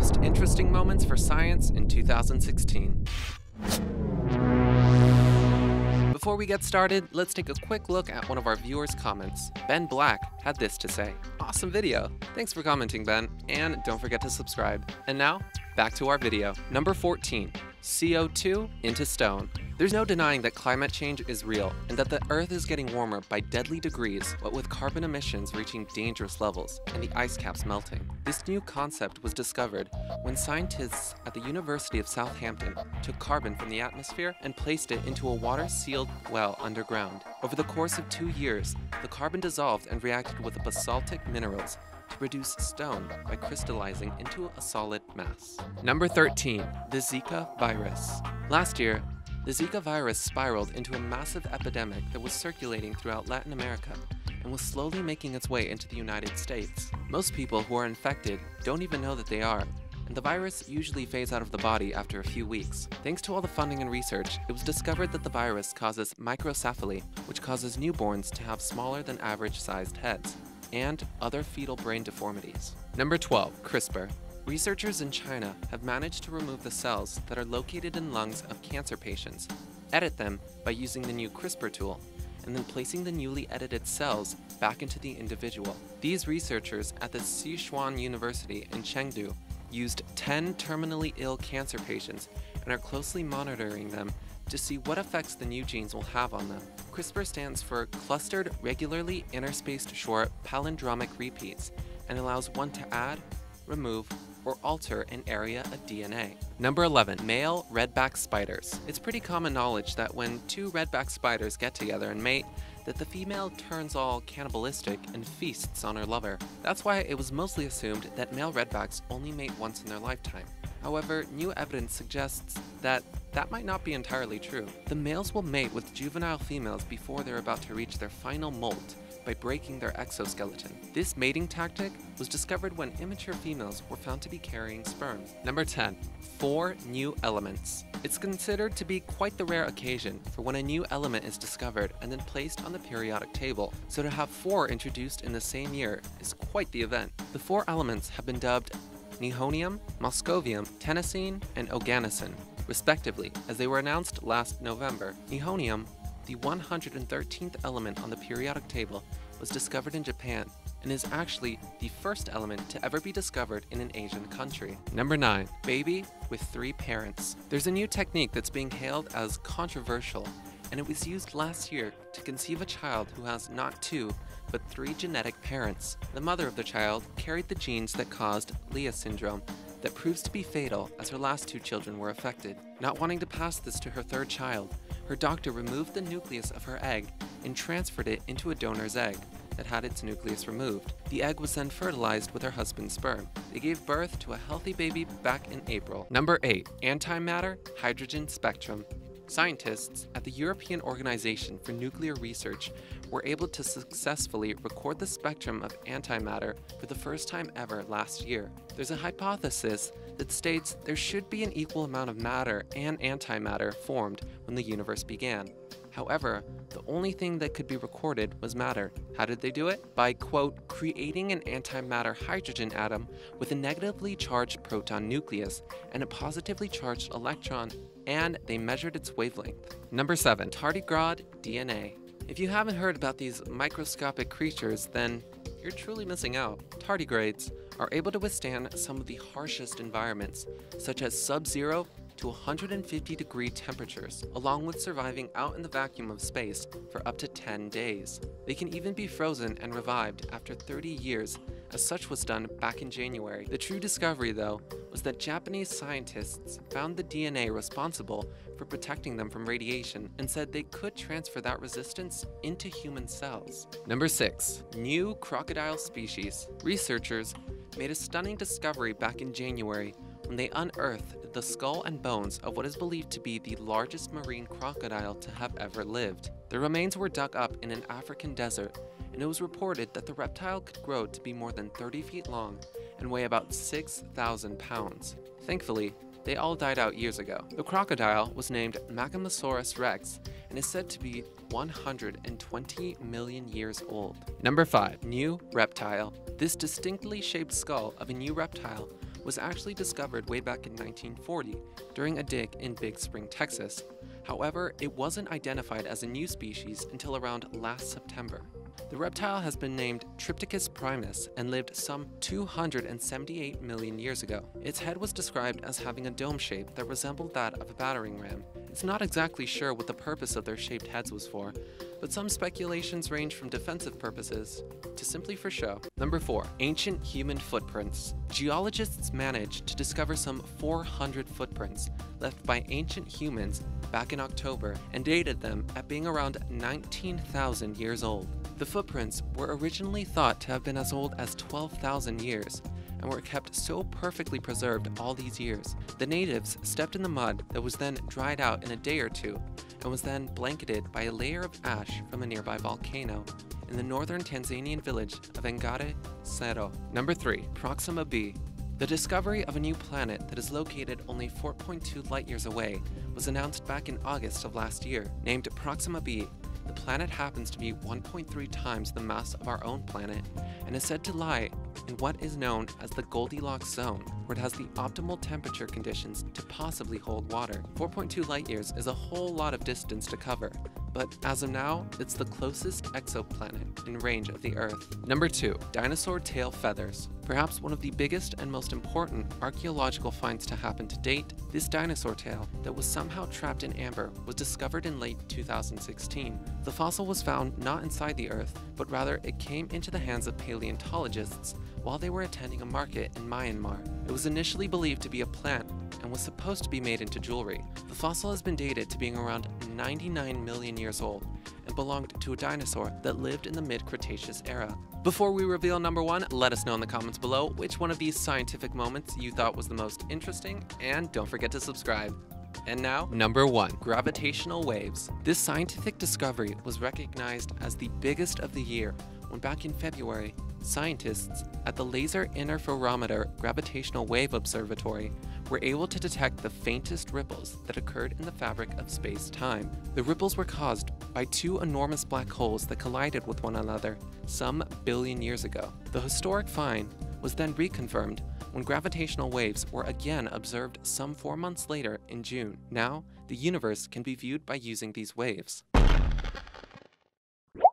most interesting moments for science in 2016. Before we get started, let's take a quick look at one of our viewers' comments. Ben Black had this to say Awesome video! Thanks for commenting, Ben, and don't forget to subscribe. And now, back to our video. Number 14 CO2 into stone. There's no denying that climate change is real and that the Earth is getting warmer by deadly degrees, what with carbon emissions reaching dangerous levels and the ice caps melting. This new concept was discovered when scientists at the University of Southampton took carbon from the atmosphere and placed it into a water-sealed well underground. Over the course of two years, the carbon dissolved and reacted with the basaltic minerals to produce stone by crystallizing into a solid mass. Number 13. The Zika virus. Last year, the Zika virus spiraled into a massive epidemic that was circulating throughout Latin America and was slowly making its way into the United States. Most people who are infected don't even know that they are, and the virus usually fades out of the body after a few weeks. Thanks to all the funding and research, it was discovered that the virus causes microcephaly, which causes newborns to have smaller than average sized heads, and other fetal brain deformities. Number 12. CRISPR. Researchers in China have managed to remove the cells that are located in lungs of cancer patients, edit them by using the new CRISPR tool, and then placing the newly edited cells back into the individual. These researchers at the Sichuan University in Chengdu used 10 terminally ill cancer patients and are closely monitoring them to see what effects the new genes will have on them. CRISPR stands for Clustered Regularly Interspaced Short Palindromic Repeats and allows one to add, remove, or alter an area of DNA. Number 11. Male redback spiders. It's pretty common knowledge that when two redback spiders get together and mate, that the female turns all cannibalistic and feasts on her lover. That's why it was mostly assumed that male redbacks only mate once in their lifetime. However, new evidence suggests that that might not be entirely true. The males will mate with juvenile females before they're about to reach their final molt, by breaking their exoskeleton. This mating tactic was discovered when immature females were found to be carrying sperm. Number 10. Four new elements. It's considered to be quite the rare occasion for when a new element is discovered and then placed on the periodic table, so to have four introduced in the same year is quite the event. The four elements have been dubbed Nihonium, Moscovium, Tennessine, and Oganesson, respectively, as they were announced last November. Nihonium the 113th element on the periodic table was discovered in Japan and is actually the first element to ever be discovered in an Asian country. Number 9. Baby with three parents. There's a new technique that's being hailed as controversial, and it was used last year to conceive a child who has not two, but three genetic parents. The mother of the child carried the genes that caused Leigh syndrome, that proves to be fatal as her last two children were affected. Not wanting to pass this to her third child, her doctor removed the nucleus of her egg and transferred it into a donor's egg that had its nucleus removed. The egg was then fertilized with her husband's sperm. They gave birth to a healthy baby back in April. Number 8. Antimatter Hydrogen Spectrum Scientists at the European Organization for Nuclear Research were able to successfully record the spectrum of antimatter for the first time ever last year. There's a hypothesis that states there should be an equal amount of matter and antimatter formed when the universe began. However, the only thing that could be recorded was matter. How did they do it? By, quote, creating an antimatter hydrogen atom with a negatively charged proton nucleus and a positively charged electron, and they measured its wavelength. Number 7. Tardigrade DNA. If you haven't heard about these microscopic creatures, then you're truly missing out. Tardigrades are able to withstand some of the harshest environments, such as sub-zero to 150 degree temperatures, along with surviving out in the vacuum of space for up to 10 days. They can even be frozen and revived after 30 years, as such was done back in January. The true discovery, though, was that Japanese scientists found the DNA responsible for protecting them from radiation and said they could transfer that resistance into human cells. Number 6. New crocodile species. Researchers made a stunning discovery back in January when they unearthed the skull and bones of what is believed to be the largest marine crocodile to have ever lived. The remains were dug up in an African desert, and it was reported that the reptile could grow to be more than 30 feet long and weigh about 6,000 pounds. Thankfully, they all died out years ago. The crocodile was named Machimosaurus rex and is said to be 120 million years old. Number 5. New Reptile. This distinctly shaped skull of a new reptile was actually discovered way back in 1940 during a dig in Big Spring, Texas. However, it wasn't identified as a new species until around last September. The reptile has been named Triopticus primus and lived some 278 million years ago. Its head was described as having a dome shape that resembled that of a battering ram. It's not exactly sure what the purpose of their shaped heads was for, but some speculations range from defensive purposes to simply for show. Number 4. Ancient human footprints. Geologists managed to discover some 400 footprints left by ancient humans back in October and dated them at being around 19,000 years old. The footprints were originally thought to have been as old as 12,000 years and were kept so perfectly preserved all these years. The natives stepped in the mud that was then dried out in a day or two and was then blanketed by a layer of ash from a nearby volcano in the northern Tanzanian village of Engare Sero. Number 3. Proxima b. The discovery of a new planet that is located only 4.2 light years away was announced back in August of last year. Named Proxima b, the planet happens to be 1.3 times the mass of our own planet and is said to lie in what is known as the Goldilocks zone, where it has the optimal temperature conditions to possibly hold water. 4.2 light years is a whole lot of distance to cover, but as of now, it's the closest exoplanet in range of the Earth. Number 2. Dinosaur Tail Feathers. Perhaps one of the biggest and most important archaeological finds to happen to date, this dinosaur tail that was somehow trapped in amber was discovered in late 2016. The fossil was found not inside the Earth, but rather it came into the hands of paleontologists while they were attending a market in Myanmar. It was initially believed to be a plant and was supposed to be made into jewelry. The fossil has been dated to being around 99 million years old and belonged to a dinosaur that lived in the mid-Cretaceous era. Before we reveal number one, let us know in the comments below which one of these scientific moments you thought was the most interesting, and don't forget to subscribe. And now, number one, gravitational waves. This scientific discovery was recognized as the biggest of the year when back in February, scientists at the Laser Interferometer Gravitational Wave Observatory were able to detect the faintest ripples that occurred in the fabric of space-time. The ripples were caused by two enormous black holes that collided with one another some billion years ago. The historic find was then reconfirmed when gravitational waves were again observed some four months later in June. Now, the universe can be viewed by using these waves.